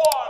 one,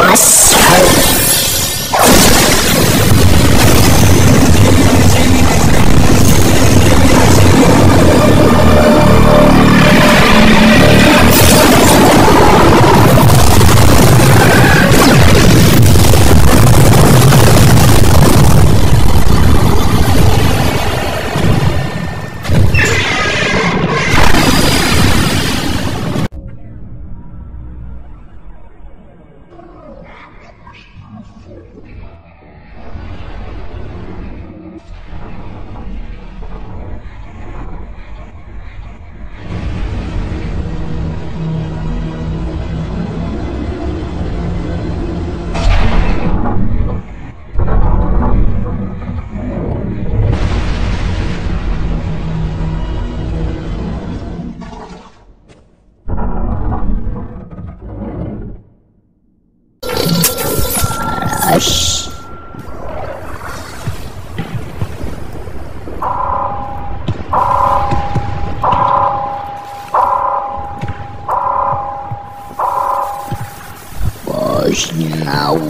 Hush. Można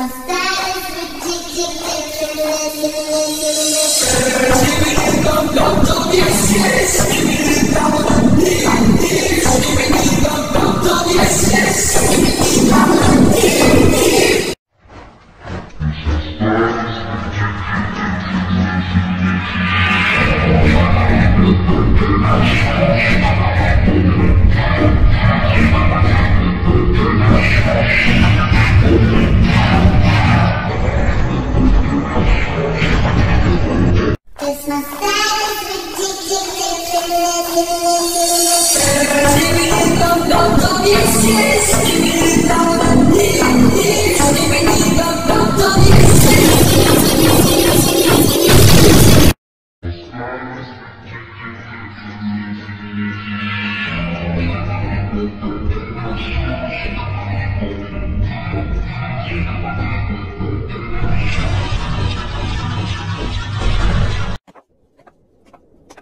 This my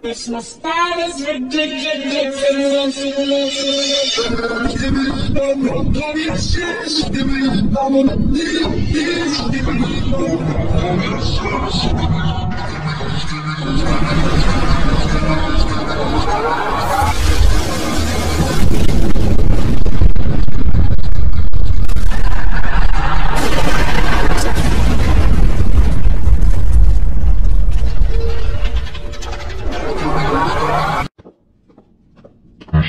Christmas time is ridiculous.